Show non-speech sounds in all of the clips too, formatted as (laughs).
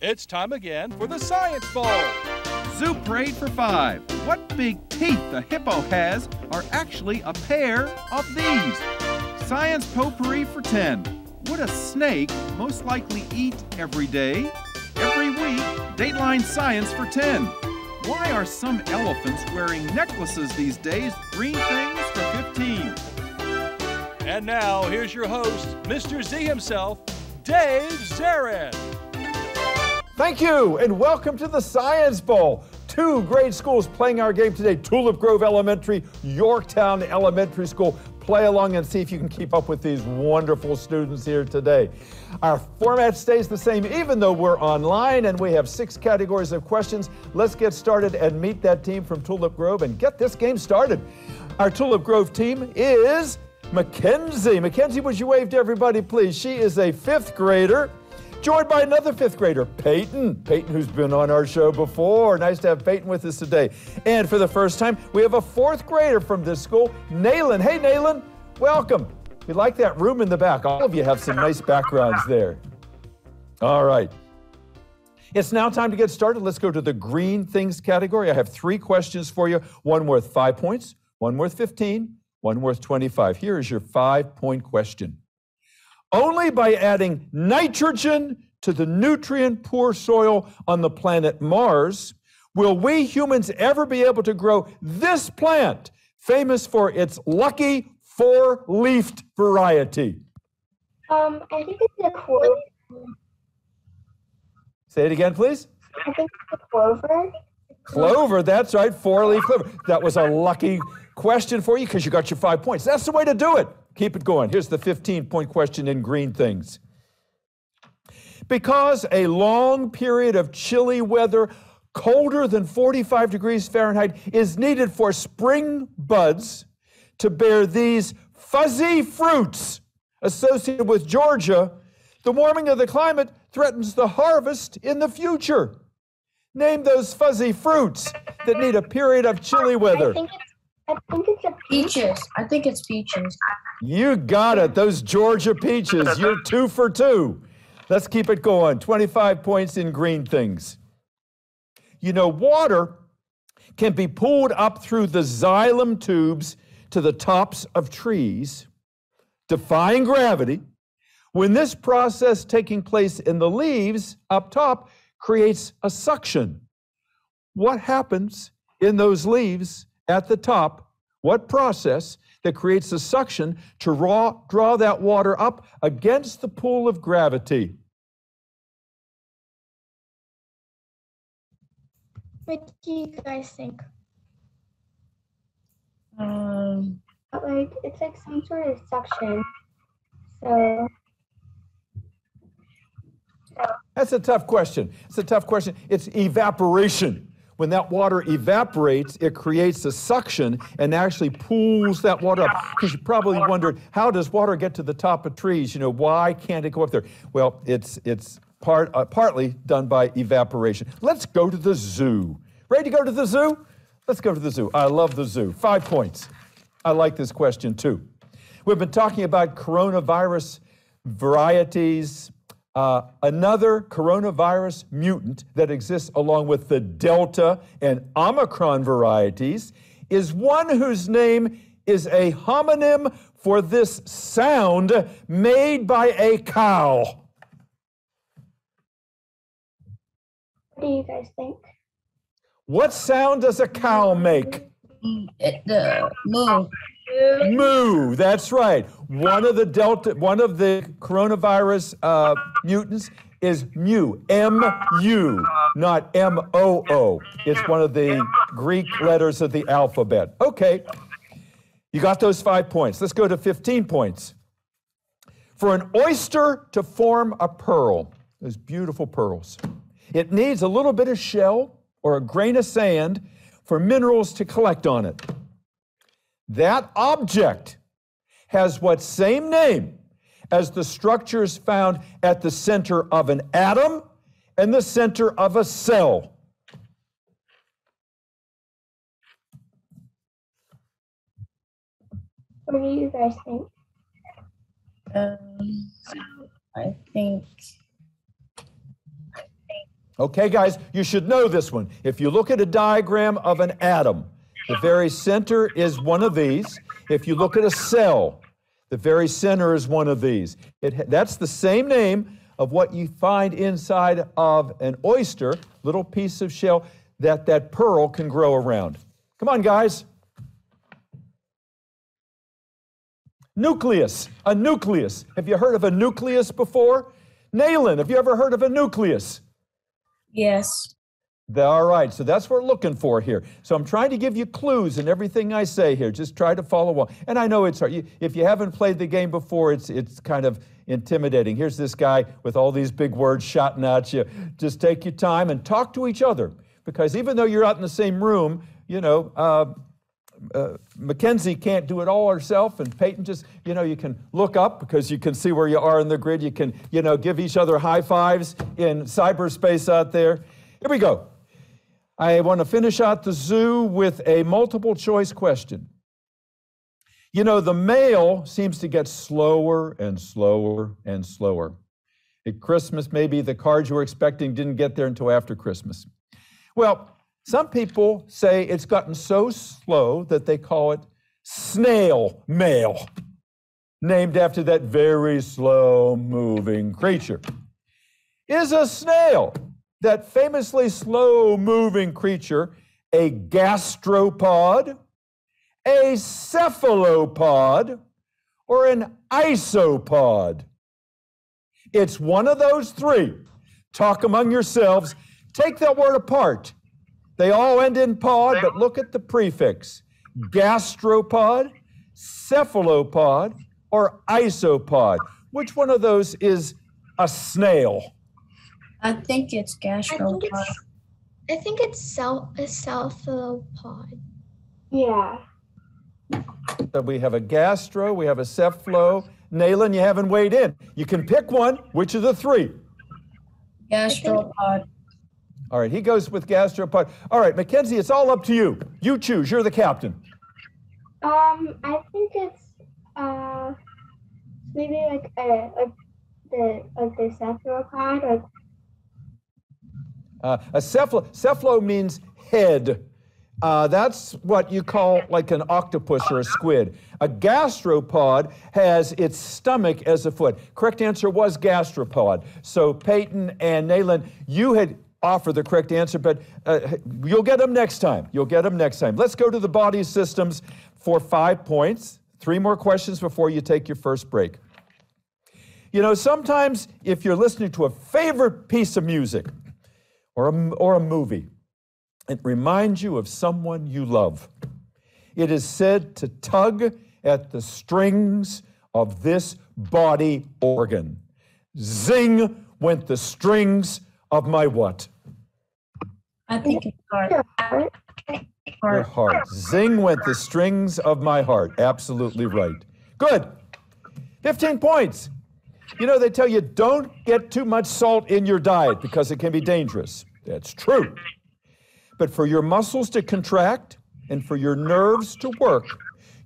It's time again for the Science Bowl. Zoo Parade for five. What big teeth the hippo has are actually a pair of these. Science Potpourri for 10. Would a snake most likely eat every day? Every week, Dateline Science for 10. Why are some elephants wearing necklaces these days? Green things for 15. And now, here's your host, Mr. Z himself, Dave Zarin. Thank you, and welcome to the Science Bowl. Two grade schools playing our game today Tulip Grove Elementary, Yorktown Elementary School. Play along and see if you can keep up with these wonderful students here today. Our format stays the same even though we're online and we have six categories of questions. Let's get started and meet that team from Tulip Grove and get this game started. Our Tulip Grove team is Mackenzie. Mackenzie, would you wave to everybody, please? She is a fifth grader, joined by another fifth grader, Peyton. Peyton, who's been on our show before. Nice to have Peyton with us today. And for the first time, we have a fourth grader from this school, Naylan. Hey, Naylan, welcome. We like that room in the back. All of you have some nice backgrounds there. All right. It's now time to get started. Let's go to the green things category. I have three questions for you one worth five points, one worth 15, one worth 25. Here is your five point question. Only by adding nitrogen to the nutrient poor soil on the planet Mars will we humans ever be able to grow this plant, famous for its lucky four leafed variety. Um, I think it's a clover. Say it again, please. I think it's a clover. Clover, that's right, four leaf clover. That was a lucky question for you because you got your five points. That's the way to do it. Keep it going. Here's the 15 point question in green things. Because a long period of chilly weather, colder than 45 degrees Fahrenheit, is needed for spring buds to bear these fuzzy fruits associated with Georgia, the warming of the climate threatens the harvest in the future. Name those fuzzy fruits that need a period of chilly weather. Think it's. I think it's a peach. Peaches. I think it's peaches. You got it. Those Georgia peaches. You're (laughs) two for two. Let's keep it going. 25 points in green things. You know, water can be pulled up through the xylem tubes to the tops of trees, defying gravity. When this process taking place in the leaves up top creates a suction. What happens in those leaves at the top? What process that creates a suction to raw, draw that water up against the pull of gravity? What do you guys think? Um, Like, it's like some sort of suction. So, That's a tough question. It's a tough question. It's evaporation. When that water evaporates, it creates a suction and actually pulls that water up. Because you probably wondered, how does water get to the top of trees? You know, why can't it go up there? Well, it's it's part uh, partly done by evaporation. Let's go to the zoo. Ready to go to the zoo? Let's go to the zoo. I love the zoo. Five points. I like this question too. We've been talking about coronavirus varieties, uh, another coronavirus mutant that exists along with the Delta and Omicron varieties is one whose name is a homonym for this sound made by a cow. what do you guys think? What sound does a cow make? The moo. Moo. That's right. One of the delta, one of the coronavirus uh, mutants is mu. M U, not M O O. It's one of the Greek letters of the alphabet. Okay. You got those five points. Let's go to 15 points. For an oyster to form a pearl, those beautiful pearls, it needs a little bit of shell or a grain of sand for minerals to collect on it. That object has what same name as the structures found at the center of an atom and the center of a cell. What do you guys think? Um, I think Okay, guys, you should know this one. If you look at a diagram of an atom, the very center is one of these. If you look at a cell, the very center is one of these. It, that's the same name of what you find inside of an oyster, little piece of shell that that pearl can grow around. Come on, guys. Nucleus, a nucleus. Have you heard of a nucleus before? Nayland, have you ever heard of a nucleus? Yes. All right, so that's what we're looking for here. So I'm trying to give you clues in everything I say here. Just try to follow along. And I know it's hard. If you haven't played the game before, it's it's kind of intimidating. Here's this guy with all these big words shouting at you. Just take your time and talk to each other because even though you're out in the same room, you know, uh, uh, Mackenzie can't do it all herself, and Peyton just, you know, you can look up because you can see where you are in the grid. You can, you know, give each other high fives in cyberspace out there. Here we go. I want to finish out the zoo with a multiple choice question. You know, the mail seems to get slower and slower and slower. At Christmas, maybe the cards you were expecting didn't get there until after Christmas. Well, some people say it's gotten so slow that they call it snail mail, named after that very slow moving creature. Is a snail, that famously slow moving creature, a gastropod, a cephalopod, or an isopod? It's one of those three. Talk among yourselves. Take that word apart they all end in pod, but look at the prefix gastropod, cephalopod, or isopod. Which one of those is a snail? I think it's gastropod. I think it's, I think it's self, a cephalopod. Yeah. So we have a gastro, we have a cephalo. Nayland, you haven't weighed in. You can pick one. Which of the three? Gastropod. All right, he goes with gastropod. All right, Mackenzie, it's all up to you. You choose. You're the captain. Um, I think it's uh maybe like a like the like the cephalopod or uh, a cephalo cephalo means head. Uh, that's what you call like an octopus or a squid. A gastropod has its stomach as a foot. Correct answer was gastropod. So Peyton and Nayland, you had offer the correct answer, but uh, you'll get them next time. You'll get them next time. Let's go to the body systems for five points. Three more questions before you take your first break. You know, sometimes if you're listening to a favorite piece of music or a, or a movie, it reminds you of someone you love. It is said to tug at the strings of this body organ. Zing went the strings of my what? I think it's heart. Your heart. Zing went the strings of my heart. Absolutely right. Good. 15 points. You know, they tell you don't get too much salt in your diet because it can be dangerous. That's true. But for your muscles to contract and for your nerves to work,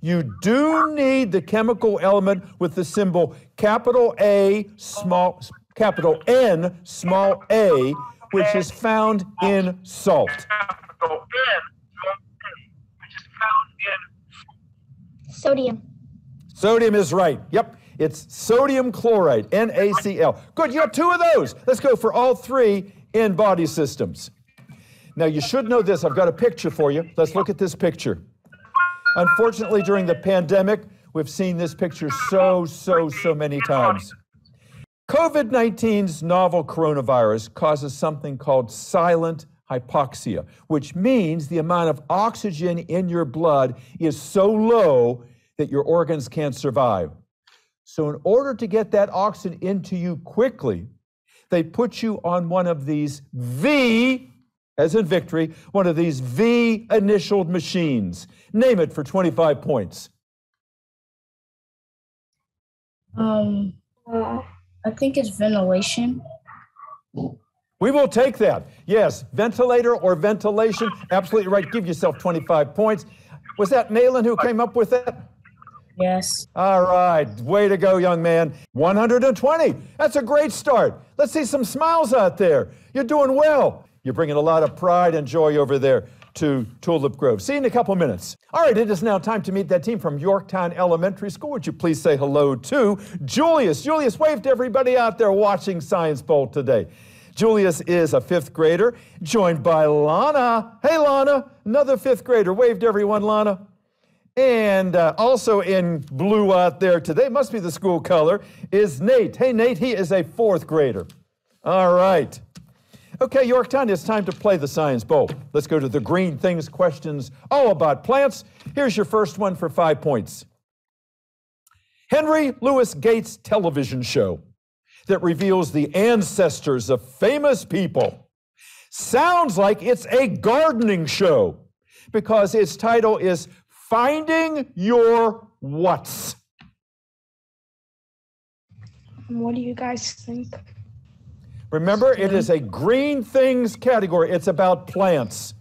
you do need the chemical element with the symbol capital A, small, capital N, small a, which is found in salt. Sodium. Sodium is right. Yep. It's sodium chloride, NaCl. Good, you got two of those. Let's go for all three in body systems. Now, you should know this. I've got a picture for you. Let's look at this picture. Unfortunately, during the pandemic, we've seen this picture so, so, so many times. COVID 19's novel coronavirus causes something called silent hypoxia, which means the amount of oxygen in your blood is so low that your organs can't survive. So, in order to get that oxygen into you quickly, they put you on one of these V, as in victory, one of these V initialed machines. Name it for 25 points. Um, uh, I think it's ventilation. We will take that. Yes, ventilator or ventilation. Absolutely right. Give yourself 25 points. Was that Nayland who came up with that? Yes. All right. Way to go, young man. 120. That's a great start. Let's see some smiles out there. You're doing well. You're bringing a lot of pride and joy over there to Tulip Grove. See you in a couple minutes. All right, it is now time to meet that team from Yorktown Elementary School. Would you please say hello to Julius? Julius, wave to everybody out there watching Science Bowl today. Julius is a fifth grader, joined by Lana. Hey, Lana, another fifth grader. Wave to everyone, Lana. And uh, also in blue out there today, must be the school color, is Nate. Hey, Nate, he is a fourth grader. All right. Okay, Yorktown, it's time to play the Science Bowl. Let's go to the green things questions all about plants. Here's your first one for five points. Henry Louis Gates television show that reveals the ancestors of famous people sounds like it's a gardening show because its title is Finding Your What's. What do you guys think? Remember, it is a green things category. It's about plants.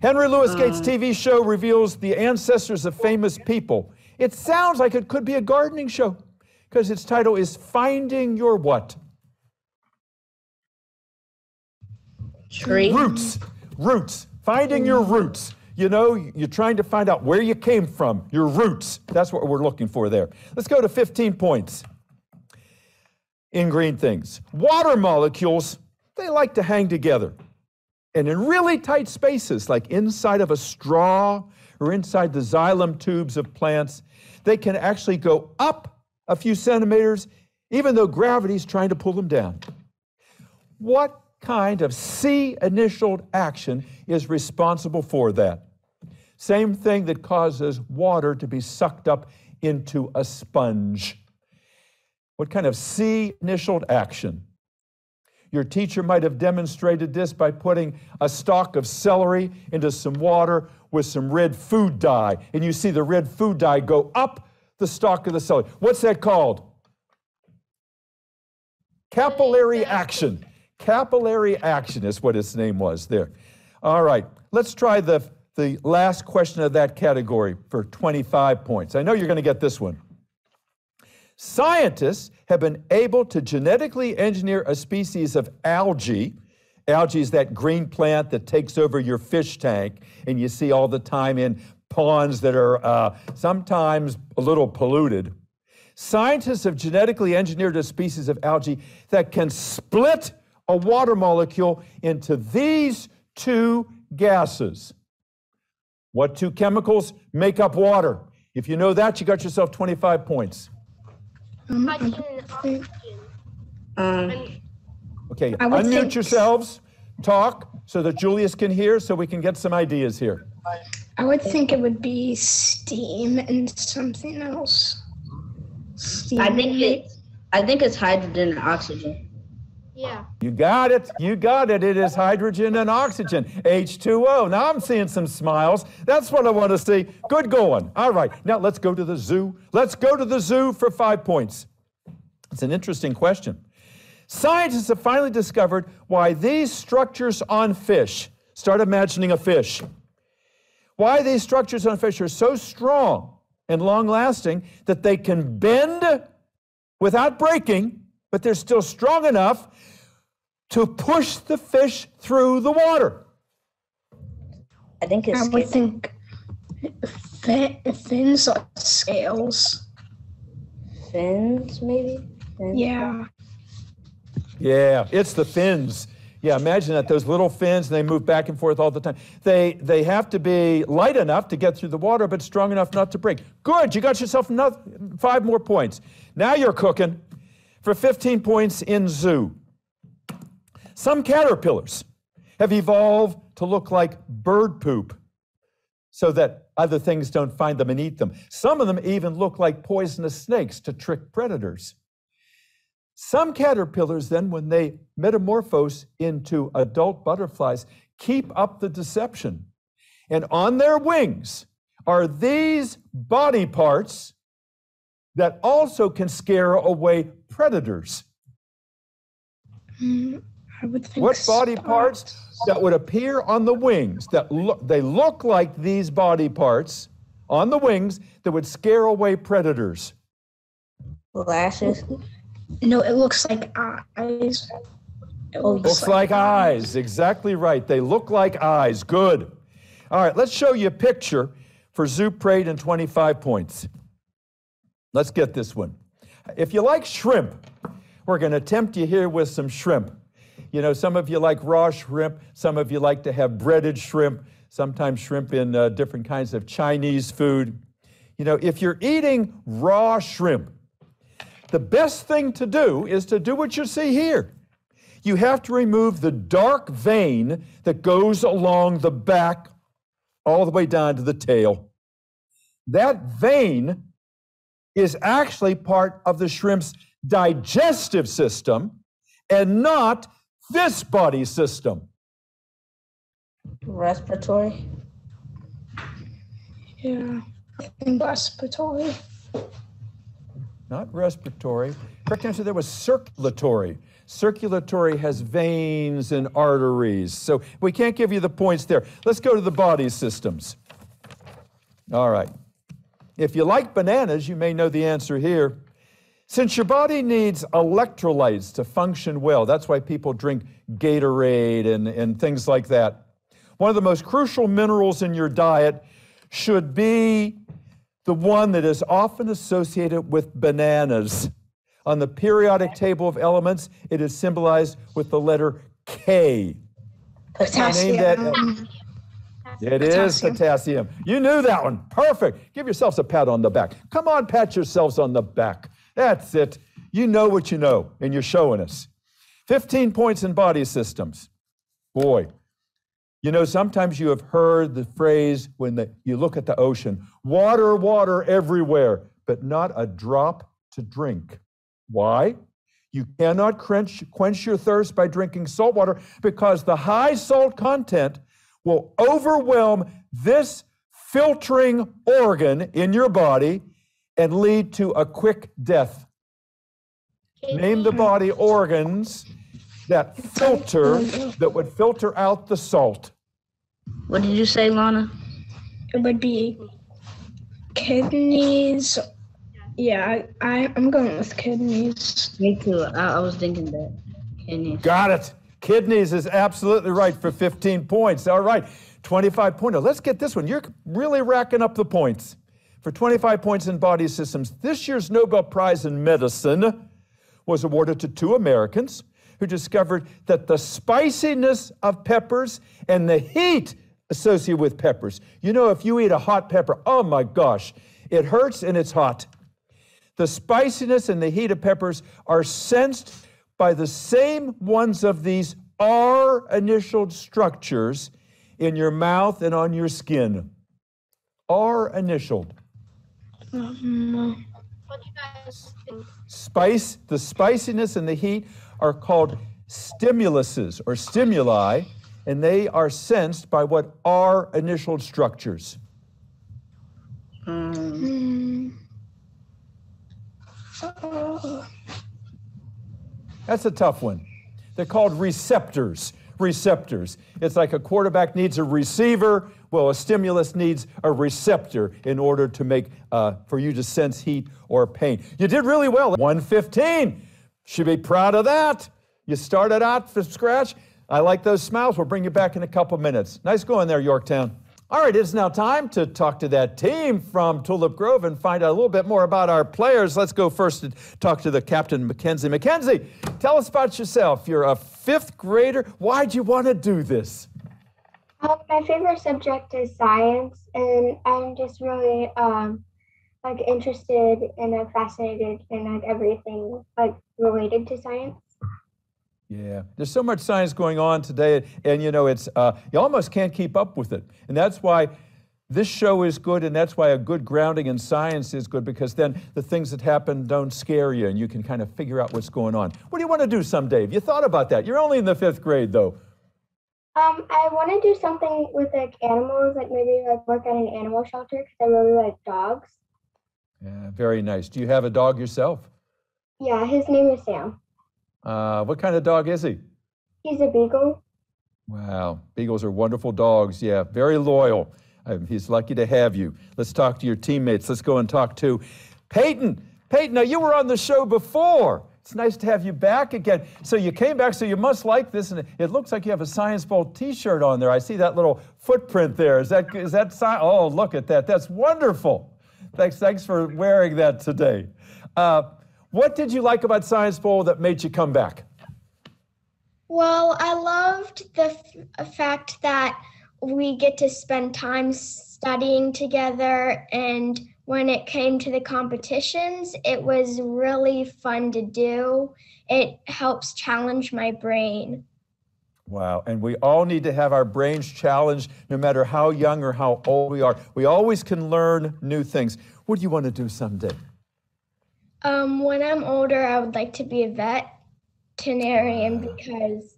Henry Louis uh. Gates' TV show reveals the ancestors of famous people. It sounds like it could be a gardening show because its title is Finding Your What? Tree. Roots. Roots. Finding your mm. roots. You know, you're trying to find out where you came from, your roots. That's what we're looking for there. Let's go to 15 points in green things. Water molecules, they like to hang together. And in really tight spaces, like inside of a straw or inside the xylem tubes of plants, they can actually go up a few centimeters, even though gravity's trying to pull them down. What kind of C initialed action is responsible for that? Same thing that causes water to be sucked up into a sponge. What kind of C initialed action? Your teacher might have demonstrated this by putting a stalk of celery into some water with some red food dye, and you see the red food dye go up the stalk of the celery. What's that called? Capillary action. Capillary action is what its name was there. All right, let's try the, the last question of that category for 25 points. I know you're going to get this one. Scientists have been able to genetically engineer a species of algae. Algae is that green plant that takes over your fish tank, and you see all the time in ponds that are uh, sometimes a little polluted. Scientists have genetically engineered a species of algae that can split a water molecule into these two gases. What two chemicals make up water? If you know that, you got yourself 25 points. Hydrogen, oxygen. Um, Okay, unmute think- yourselves, talk so that Julius can hear so we can get some ideas here. I would think it would be steam and something else. Steam. I think it. I think it's hydrogen and oxygen. Yeah. You got it. You got it. It is hydrogen and oxygen, H2O. Now I'm seeing some smiles. That's what I want to see. Good going. All right. Now let's go to the zoo. Let's go to the zoo for five points. It's an interesting question. Scientists have finally discovered why these structures on fish, start imagining a fish, why these structures on fish are so strong and long lasting that they can bend without breaking, but they're still strong enough to push the fish through the water. I think it's. I would think fin- fins or scales. fins, maybe. Fins? Yeah. Yeah, it's the fins. Yeah, imagine that those little fins, and they move back and forth all the time. They they have to be light enough to get through the water, but strong enough not to break. Good, you got yourself another, five more points. Now you're cooking for 15 points in zoo. Some caterpillars have evolved to look like bird poop so that other things don't find them and eat them. Some of them even look like poisonous snakes to trick predators. Some caterpillars, then, when they metamorphose into adult butterflies, keep up the deception. And on their wings are these body parts that also can scare away predators. Mm, I would think. What body spots. parts that would appear on the wings that look they look like these body parts, on the wings that would scare away predators? Lashes. No, it looks like eyes. It Oh, Looks like eyes. Exactly right. They look like eyes. Good. All right, let's show you a picture for Zoo Parade and 25 points. Let's get this one. If you like shrimp, we're going to tempt you here with some shrimp. You know, some of you like raw shrimp, some of you like to have breaded shrimp, sometimes shrimp in uh, different kinds of Chinese food. You know, if you're eating raw shrimp, the best thing to do is to do what you see here. You have to remove the dark vein that goes along the back all the way down to the tail. That vein is actually part of the shrimp's digestive system and not this body system. Respiratory. Yeah. I respiratory. Not respiratory. Correct answer there was circulatory. Circulatory has veins and arteries. So we can't give you the points there. Let's go to the body systems. All right. If you like bananas, you may know the answer here. Since your body needs electrolytes to function well, that's why people drink Gatorade and, and things like that. One of the most crucial minerals in your diet should be the one that is often associated with bananas. On the periodic table of elements, it is symbolized with the letter K. Potassium. It is Potassium. potassium. You knew that one. Perfect. Give yourselves a pat on the back. Come on, pat yourselves on the back. That's it. You know what you know, and you're showing us. 15 points in body systems. Boy, you know, sometimes you have heard the phrase when the, you look at the ocean water, water everywhere, but not a drop to drink. Why? You cannot quench, quench your thirst by drinking salt water because the high salt content will overwhelm this filtering organ in your body and lead to a quick death. Name the body organs that filter, that would filter out the salt. What did you say, Lana? It would be kidneys. Yeah, I, I, I'm going with kidneys. Me too. I, I was thinking that. Kidneys. Got it. Kidneys is absolutely right for 15 points. All right, 25 pointer. Let's get this one. You're really racking up the points. For 25 points in body systems, this year's Nobel Prize in Medicine was awarded to two Americans who discovered that the spiciness of peppers and the heat associated with peppers. You know, if you eat a hot pepper, oh my gosh, it hurts and it's hot. The spiciness and the heat of peppers are sensed by the same ones of these R initialed structures in your mouth and on your skin. R initialed. Um, Spice, the spiciness and the heat are called stimuluses or stimuli, and they are sensed by what R initialed structures. Um, That's a tough one. They're called receptors. Receptors. It's like a quarterback needs a receiver. Well, a stimulus needs a receptor in order to make uh, for you to sense heat or pain. You did really well. 115. Should be proud of that. You started out from scratch. I like those smiles. We'll bring you back in a couple minutes. Nice going there, Yorktown. All right, it's now time to talk to that team from Tulip Grove and find out a little bit more about our players. Let's go first and talk to the captain, Mackenzie. Mackenzie, tell us about yourself. You're a fifth grader. Why'd you want to do this? Um, my favorite subject is science, and I'm just really um, like interested and uh, fascinated in like everything like related to science. Yeah, there's so much science going on today, and you know, it's uh, you almost can't keep up with it, and that's why this show is good, and that's why a good grounding in science is good because then the things that happen don't scare you, and you can kind of figure out what's going on. What do you want to do someday? Have you thought about that? You're only in the fifth grade, though. Um, I want to do something with like animals, like maybe like work at an animal shelter because I really like dogs. Yeah, very nice. Do you have a dog yourself? Yeah, his name is Sam. Uh, what kind of dog is he? He's a beagle. Wow, beagles are wonderful dogs. Yeah, very loyal. Um, he's lucky to have you. Let's talk to your teammates. Let's go and talk to Peyton. Peyton, now you were on the show before. It's nice to have you back again. So you came back, so you must like this, and it looks like you have a Science Bowl T-shirt on there. I see that little footprint there. Is that is that sci- Oh, look at that. That's wonderful. Thanks, thanks for wearing that today. Uh, what did you like about Science Bowl that made you come back? Well, I loved the f- uh, fact that we get to spend time studying together and when it came to the competitions, it was really fun to do. It helps challenge my brain. Wow. And we all need to have our brains challenged no matter how young or how old we are. We always can learn new things. What do you want to do someday? Um, when I'm older, I would like to be a veterinarian because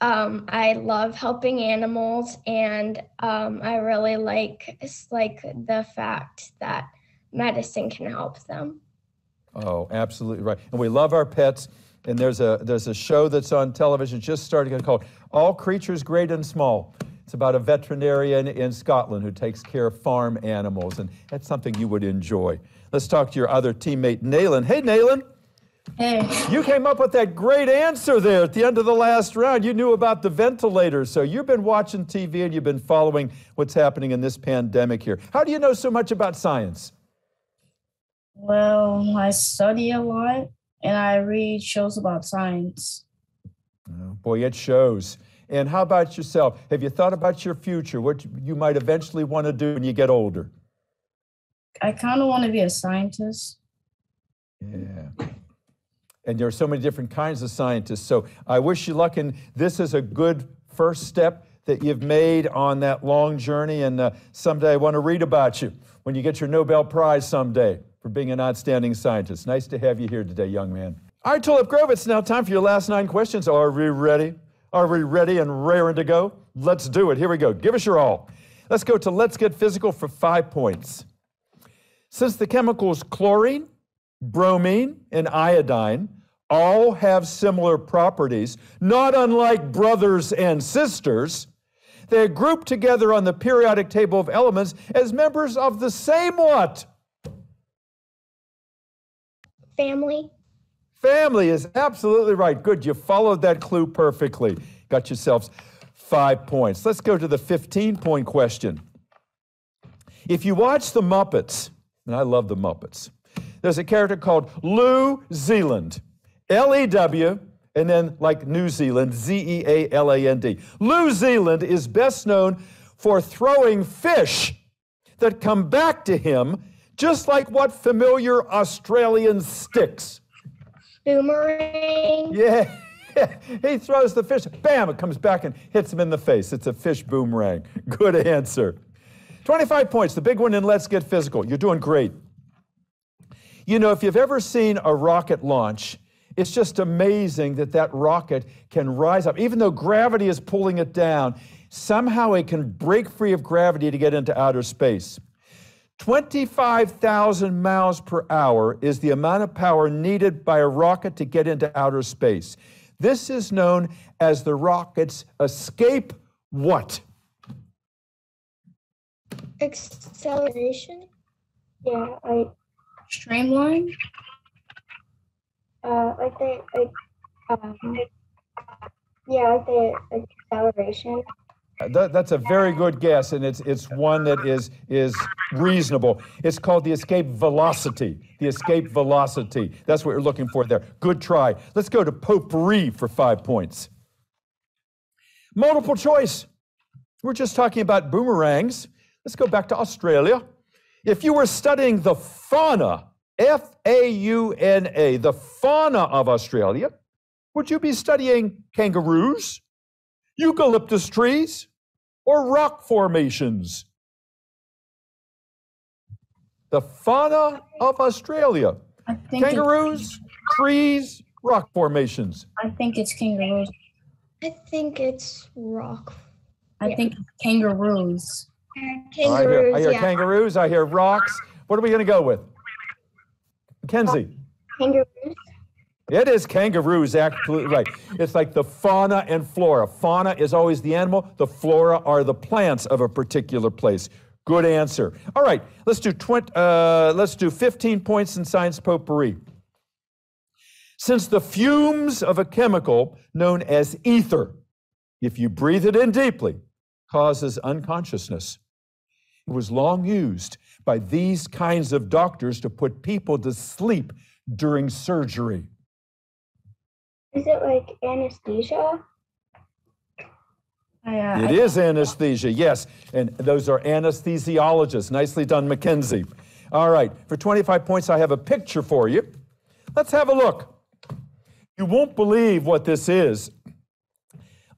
um, I love helping animals, and um, I really like like the fact that medicine can help them. Oh, absolutely right. And we love our pets. And there's a there's a show that's on television just starting called All Creatures Great and Small. It's about a veterinarian in Scotland who takes care of farm animals, and that's something you would enjoy. Let's talk to your other teammate, Nayland. Hey, Nayland. Hey. You came up with that great answer there at the end of the last round. You knew about the ventilators, so you've been watching TV and you've been following what's happening in this pandemic here. How do you know so much about science? Well, I study a lot and I read shows about science. Oh, boy, it shows. And how about yourself? Have you thought about your future, what you might eventually want to do when you get older? I kind of want to be a scientist. Yeah. And there are so many different kinds of scientists. So I wish you luck. And this is a good first step that you've made on that long journey. And uh, someday I want to read about you when you get your Nobel Prize someday for being an outstanding scientist. Nice to have you here today, young man. All right, Tulip Grove, it's now time for your last nine questions. Are we ready? Are we ready and raring to go? Let's do it. Here we go. Give us your all. Let's go to Let's Get Physical for five points. Since the chemicals chlorine, bromine, and iodine all have similar properties, not unlike brothers and sisters, they're grouped together on the periodic table of elements as members of the same what? Family. Family is absolutely right. Good. You followed that clue perfectly. Got yourselves five points. Let's go to the 15 point question. If you watch The Muppets, and I love The Muppets, there's a character called Lew Zealand, L E W, and then like New Zealand, Z E A L A N D. Lew Zealand is best known for throwing fish that come back to him, just like what familiar Australian sticks. Boomerang. Yeah. (laughs) he throws the fish, bam, it comes back and hits him in the face. It's a fish boomerang. Good answer. 25 points, the big one in Let's Get Physical. You're doing great. You know, if you've ever seen a rocket launch, it's just amazing that that rocket can rise up. Even though gravity is pulling it down, somehow it can break free of gravity to get into outer space. 25,000 miles per hour is the amount of power needed by a rocket to get into outer space. This is known as the rocket's escape what? Acceleration. Yeah, like Streamline? uh, like the like um, yeah, like like acceleration. That, that's a very good guess, and it's, it's one that is, is reasonable. It's called the escape velocity. The escape velocity. That's what you're looking for there. Good try. Let's go to potpourri for five points. Multiple choice. We're just talking about boomerangs. Let's go back to Australia. If you were studying the fauna, F A U N A, the fauna of Australia, would you be studying kangaroos, eucalyptus trees, or rock formations? The fauna of Australia kangaroos, trees, rock formations. I think it's kangaroos. I think it's rock. I Yeah. think kangaroos. I hear, Kangaroos. I hear yeah. kangaroos, I hear rocks. What are we going to go with? Mackenzie. Kangaroos. It is kangaroos, absolutely right. It's like the fauna and flora. Fauna is always the animal, the flora are the plants of a particular place. Good answer. All right, let's do 20, uh, let's do 15 points in science potpourri. Since the fumes of a chemical known as ether, if you breathe it in deeply, causes unconsciousness, it was long used by these kinds of doctors to put people to sleep during surgery. Is it like anesthesia? I, uh, It is anesthesia, yes. And those are anesthesiologists. Nicely done, Mackenzie. All right, for 25 points, I have a picture for you. Let's have a look. You won't believe what this is.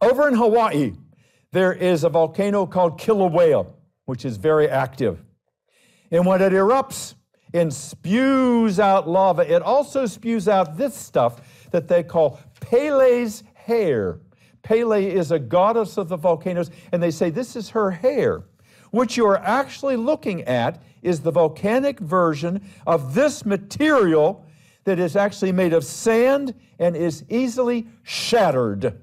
Over in Hawaii, there is a volcano called Kilauea, which is very active. And when it erupts and spews out lava, it also spews out this stuff that they call Pele's hair. Pele is a goddess of the volcanoes, and they say this is her hair. What you are actually looking at is the volcanic version of this material that is actually made of sand and is easily shattered.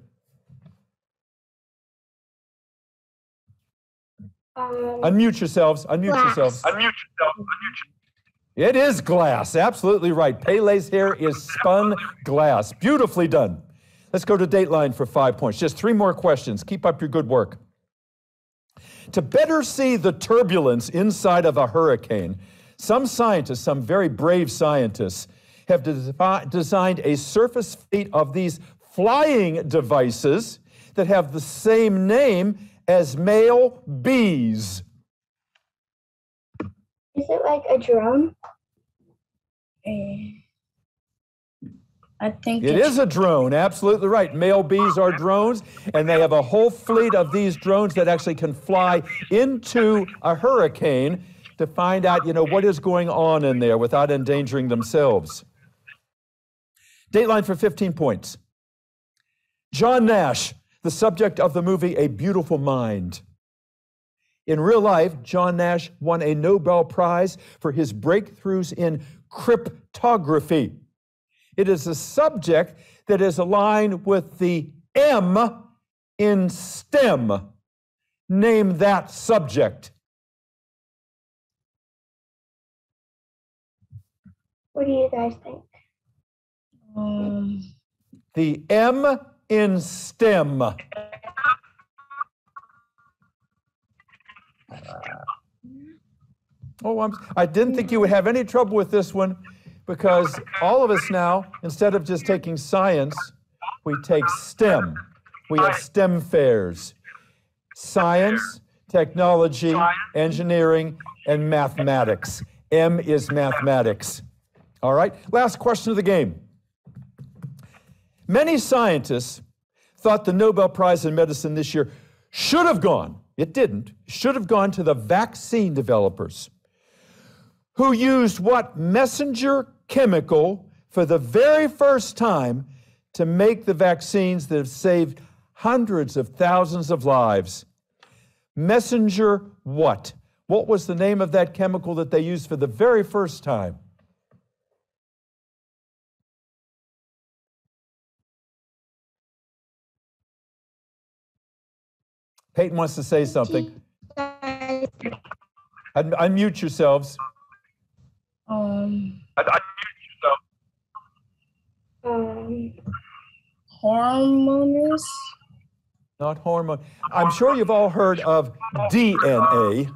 Um, Unmute yourselves. Unmute Glass. yourselves. Unmute yourself. Unmute It is glass. Absolutely right. Pele's hair is spun glass. Beautifully done. Let's go to Dateline for five points. Just three more questions. Keep up your good work. To better see the turbulence inside of a hurricane, some scientists, some very brave scientists, have desi- designed a surface fleet of these flying devices that have the same name as male bees. is it like a drone? I think It is a drone, absolutely right. Male bees are drones, and they have a whole fleet of these drones that actually can fly into a hurricane to find out, you know, what is going on in there without endangering themselves. Dateline for 15 points. John Nash, the subject of the movie A Beautiful Mind. In real life, John Nash won a Nobel Prize for his breakthroughs in cryptography. It is a subject that is aligned with the M in STEM. Name that subject. What do you guys think? um, The M in STEM. Uh, oh, I'm, I didn't think you would have any trouble with this one because all of us now, instead of just taking science, we take STEM. We have STEM fairs science, technology, engineering, and mathematics. M is mathematics. All right, last question of the game. Many scientists thought the Nobel Prize in Medicine this year should have gone, it didn't, should have gone to the vaccine developers who used what messenger chemical for the very first time to make the vaccines that have saved hundreds of thousands of lives. Messenger what? What was the name of that chemical that they used for the very first time? Peyton wants to say something. Un- unmute yourselves. um, um, hormones. Not hormone. I'm sure you've all heard of DNA.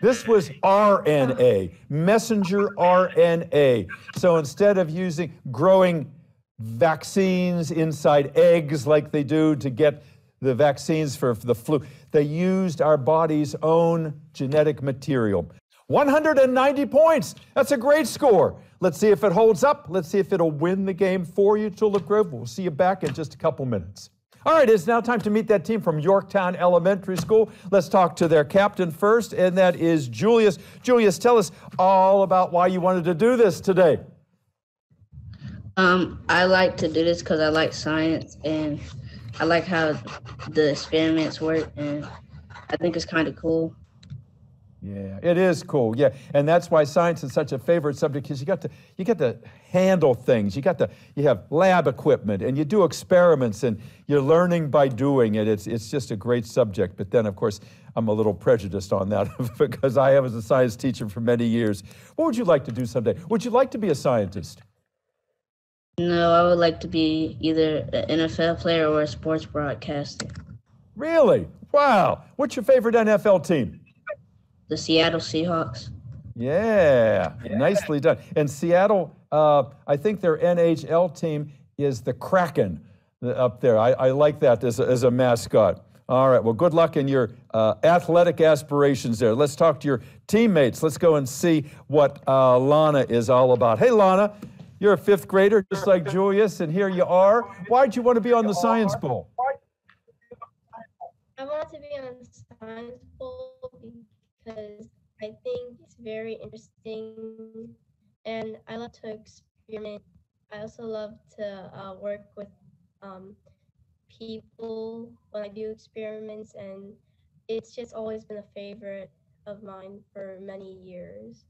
This was RNA, messenger RNA. So instead of using growing vaccines inside eggs like they do to get the vaccines for the flu, they used our body's own genetic material. 190 points. That's a great score. Let's see if it holds up. Let's see if it'll win the game for you, Tulip Grove. We'll see you back in just a couple minutes. All right, it's now time to meet that team from Yorktown Elementary School. Let's talk to their captain first, and that is Julius. Julius, tell us all about why you wanted to do this today. Um, I like to do this because I like science and I like how the experiments work, and I think it's kind of cool. Yeah, it is cool. Yeah, and that's why science is such a favorite subject because you got to you got to handle things. You got to you have lab equipment and you do experiments and you're learning by doing it. It's it's just a great subject. But then of course I'm a little prejudiced on that (laughs) because I was a science teacher for many years. What would you like to do someday? Would you like to be a scientist? No, I would like to be either an NFL player or a sports broadcaster. Really? Wow. What's your favorite NFL team? The Seattle Seahawks. Yeah, yeah. nicely done. And Seattle, uh, I think their NHL team is the Kraken up there. I, I like that as a, as a mascot. All right, well, good luck in your uh, athletic aspirations there. Let's talk to your teammates. Let's go and see what uh, Lana is all about. Hey, Lana, you're a fifth grader just like Julius, and here you are. Why'd you want to be on the Science Bowl? I wanted to be on the Science Bowl because I think it's very interesting and I love to experiment. I also love to uh, work with um, people when I do experiments, and it's just always been a favorite of mine for many years.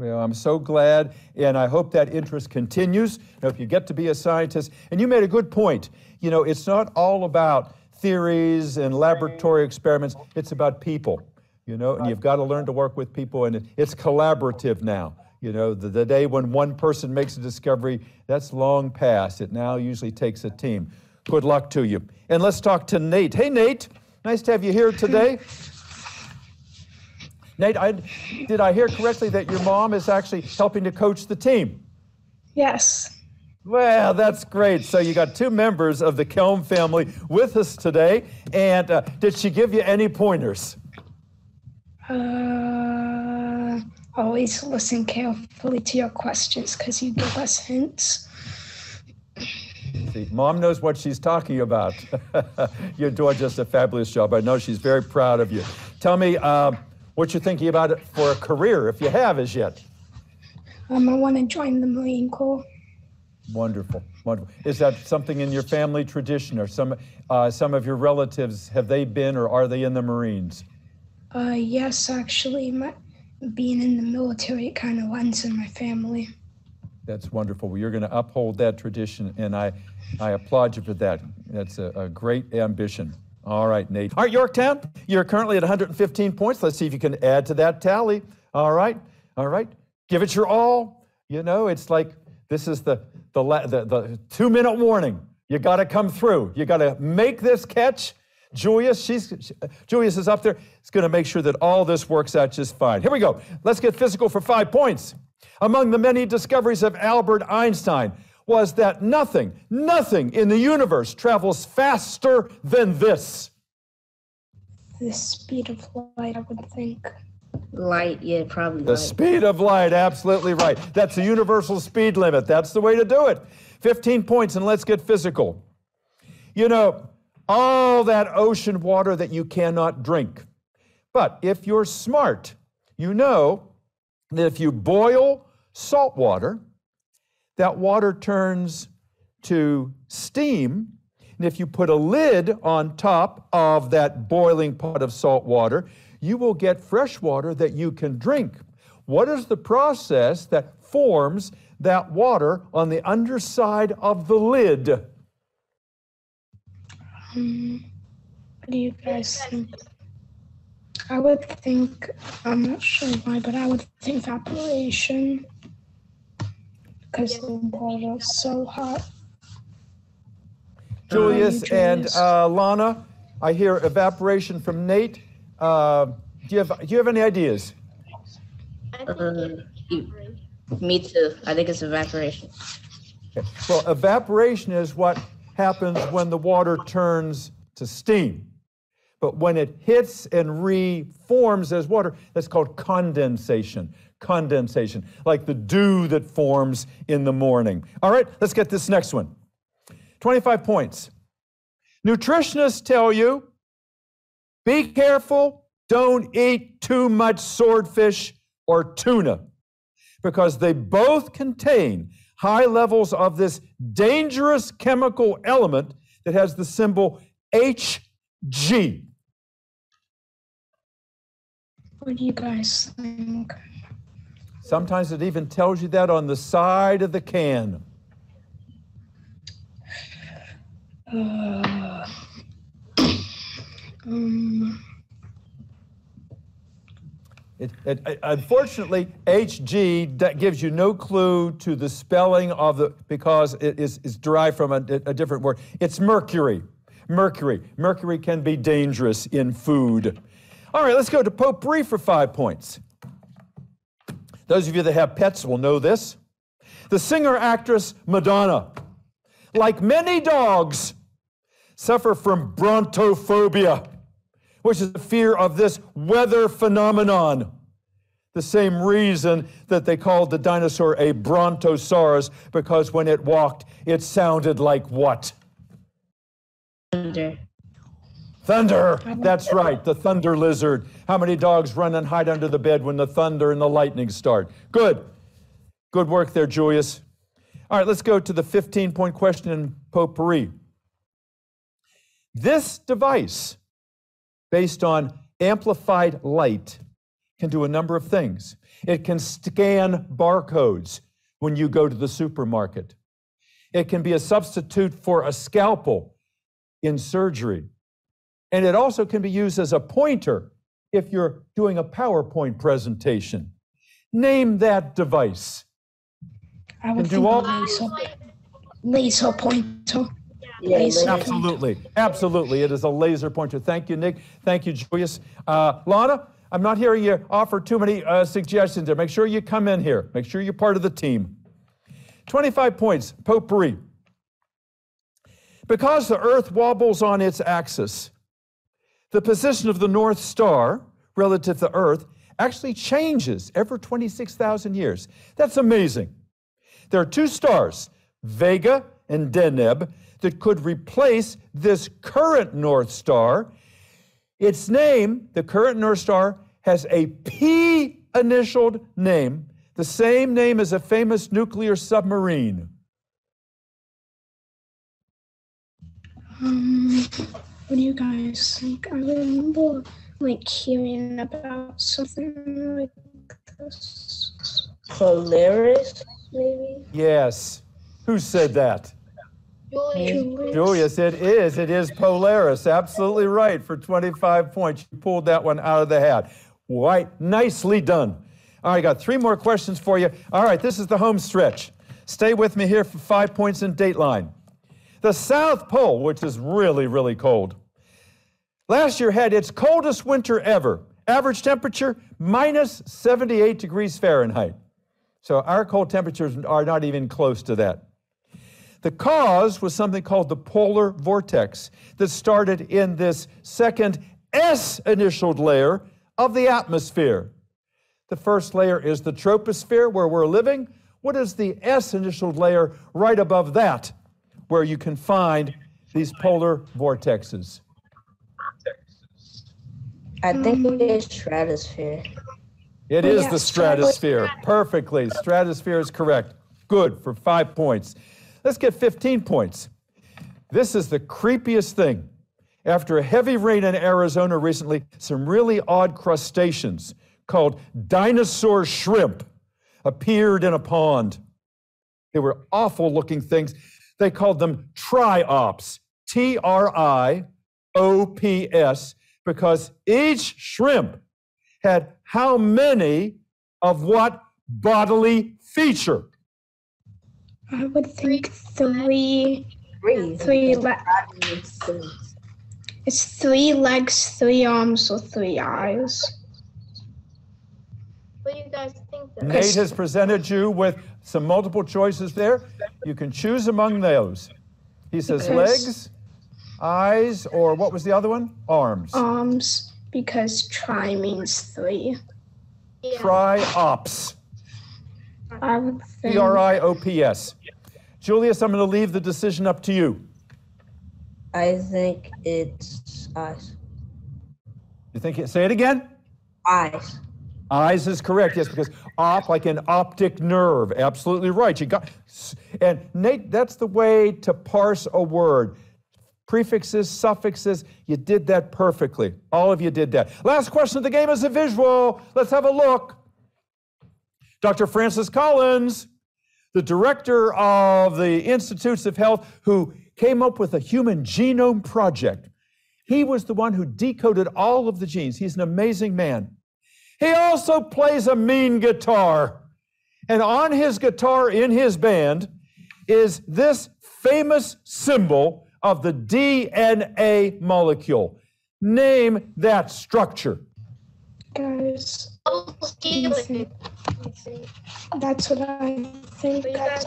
Well, I'm so glad, and I hope that interest continues. I hope you get to be a scientist. And you made a good point. You know, it's not all about theories and laboratory experiments, it's about people you know, and you've got to learn to work with people, and it's collaborative now. You know, the, the day when one person makes a discovery, that's long past. It now usually takes a team. Good luck to you. And let's talk to Nate. Hey, Nate, nice to have you here today. (laughs) Nate, I, did I hear correctly that your mom is actually helping to coach the team? Yes. Well, that's great. So you got two members of the Kelm family with us today. And uh, did she give you any pointers? Uh, always listen carefully to your questions because you give us hints. See, mom knows what she's talking about. (laughs) You're doing just a fabulous job. I know she's very proud of you. Tell me um, what you're thinking about it for a career, if you have as yet. Um, I want to join the Marine Corps. Wonderful, wonderful. Is that something in your family tradition, or some uh, some of your relatives have they been, or are they in the Marines? Uh, yes, actually, my, being in the military, kind of runs in my family. That's wonderful. Well, you're going to uphold that tradition, and I, I applaud you for that. That's a, a great ambition. All right, Nate. All right, Yorktown, you're currently at 115 points. Let's see if you can add to that tally. All right, all right. Give it your all. You know, it's like this is the, the, the, the two minute warning. You got to come through. You got to make this catch Julius, she's, she, Julius is up there. It's going to make sure that all this works out just fine. Here we go. Let's get physical for five points. Among the many discoveries of Albert Einstein was that nothing, nothing in the universe travels faster than this. The speed of light, I would think. Light, yeah, probably. The light. speed of light, absolutely right. That's the universal speed limit. That's the way to do it. 15 points, and let's get physical. You know, all that ocean water that you cannot drink. But if you're smart, you know that if you boil salt water, that water turns to steam. And if you put a lid on top of that boiling pot of salt water, you will get fresh water that you can drink. What is the process that forms that water on the underside of the lid? Um, what do you guys think? I would think, I'm not sure why, but I would think evaporation because the water is so hot. Julius and uh, Lana, I hear evaporation from Nate. Uh, do you have do you have any ideas? Uh, me too. I think it's evaporation. Okay. Well, evaporation is what happens when the water turns to steam. But when it hits and reforms as water, that's called condensation. Condensation, like the dew that forms in the morning. All right, let's get this next one 25 points. Nutritionists tell you be careful, don't eat too much swordfish or tuna because they both contain high levels of this dangerous chemical element that has the symbol Hg. What do you guys think? Sometimes it even tells you that on the side of the can. It, it, it- unfortunately, HG gives you no clue to the spelling of the because it is, is derived from a, a different word. It's mercury. Mercury. Mercury can be dangerous in food. All right, let's go to potpourri for five points. Those of you that have pets will know this. The singer actress Madonna, like many dogs, suffer from brontophobia, which is the fear of this weather phenomenon. The same reason that they called the dinosaur a brontosaurus, because when it walked, it sounded like what? Thunder. Thunder. That's right, the thunder lizard. How many dogs run and hide under the bed when the thunder and the lightning start? Good. Good work there, Julius. All right, let's go to the 15 point question in potpourri. This device, based on amplified light, can do a number of things. It can scan barcodes when you go to the supermarket. It can be a substitute for a scalpel in surgery. And it also can be used as a pointer if you're doing a PowerPoint presentation. Name that device. I would Can do think all- laser, laser pointer. Yeah, Laser like- Absolutely. Absolutely. It is a laser pointer. Thank you, Nick. Thank you, Julius. Uh, Lana, I'm not hearing you offer too many uh, suggestions there. Make sure you come in here. Make sure you're part of the team. 25 points, potpourri. Because the Earth wobbles on its axis, the position of the North Star relative to Earth actually changes every 26,000 years. That's amazing. There are two stars, Vega and Deneb, that could replace this current North Star. Its name, the current North Star, has a P initialed name, the same name as a famous nuclear submarine. Um, what do you guys think? I remember like hearing about something like this. Polaris, maybe? Yes. Who said that? Julius. Julius, it is. It is Polaris. Absolutely right for 25 points. You pulled that one out of the hat. Right. Nicely done. All right, I got three more questions for you. All right, this is the home stretch. Stay with me here for five points in Dateline. The South Pole, which is really, really cold, last year had its coldest winter ever. Average temperature minus 78 degrees Fahrenheit. So our cold temperatures are not even close to that. The cause was something called the polar vortex that started in this second S initialed layer of the atmosphere. The first layer is the troposphere where we're living. What is the S initialed layer right above that where you can find these polar vortexes? I think it's stratosphere. It yeah, the stratosphere. Perfectly. Stratosphere is correct. Good for five points. Let's get 15 points. This is the creepiest thing. After a heavy rain in Arizona recently, some really odd crustaceans called dinosaur shrimp appeared in a pond. They were awful looking things. They called them triops, T R I O P S, because each shrimp had how many of what bodily feature? I would think three. Three. Three. Le- it's three legs, three arms, or three eyes. What do you guys think? Nate has presented you with some multiple choices there. You can choose among those. He says Because- legs, eyes, or what was the other one? Arms. Arms, because try means three. Yeah. Triops. I. Um, T R I O P S. Julius, I'm going to leave the decision up to you. I think it's eyes. You think it? Say it again. Eyes. Eyes is correct, yes, because op, like an optic nerve. Absolutely right. You got, and Nate, that's the way to parse a word. prefixes, suffixes. You did that perfectly. All of you did that. Last question of the game is a visual. Let's have a look. Dr. Francis Collins, the director of the Institutes of Health, who came up with a human genome project. He was the one who decoded all of the genes. He's an amazing man. He also plays a mean guitar. And on his guitar in his band is this famous symbol of the DNA molecule. Name that structure. Guys, that's what I think. That's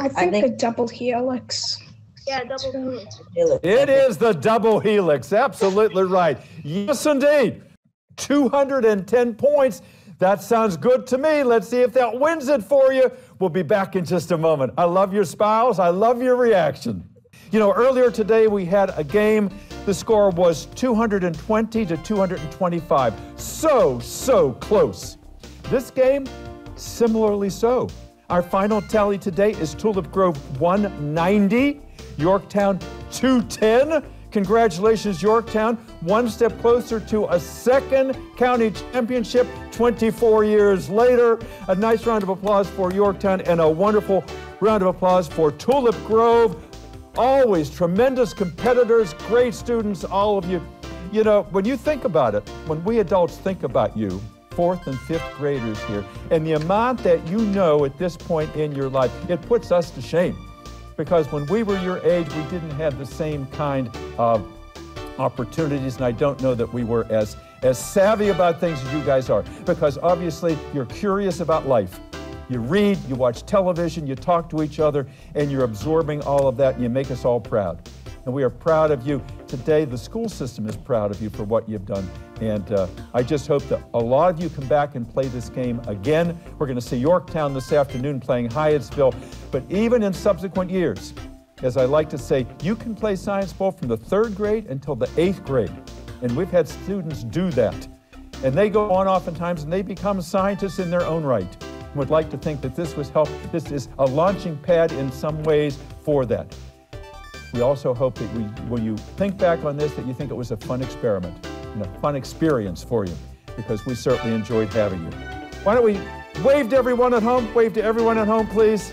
I think, think- a double helix. Yeah, double helix. It is the double helix. Absolutely right. Yes, indeed. 210 points. That sounds good to me. Let's see if that wins it for you. We'll be back in just a moment. I love your smiles. I love your reaction. You know, earlier today we had a game. The score was 220 to 225. So, so close. This game, similarly so. Our final tally today is Tulip Grove 190, Yorktown 210. Congratulations, Yorktown. One step closer to a second county championship 24 years later. A nice round of applause for Yorktown and a wonderful round of applause for Tulip Grove. Always tremendous competitors, great students, all of you. You know, when you think about it, when we adults think about you, fourth and fifth graders here, and the amount that you know at this point in your life, it puts us to shame because when we were your age, we didn't have the same kind of opportunities, and I don't know that we were as, as savvy about things as you guys are, because obviously you're curious about life. You read, you watch television, you talk to each other, and you're absorbing all of that, and you make us all proud. And we are proud of you. Today, the school system is proud of you for what you've done. And uh, I just hope that a lot of you come back and play this game again. We're going to see Yorktown this afternoon playing Hyattsville. But even in subsequent years, as I like to say, you can play Science Bowl from the third grade until the eighth grade. And we've had students do that. And they go on oftentimes and they become scientists in their own right. Would like to think that this was help. This is a launching pad in some ways for that. We also hope that we, when you think back on this, that you think it was a fun experiment and a fun experience for you, because we certainly enjoyed having you. Why don't we wave to everyone at home? Wave to everyone at home, please.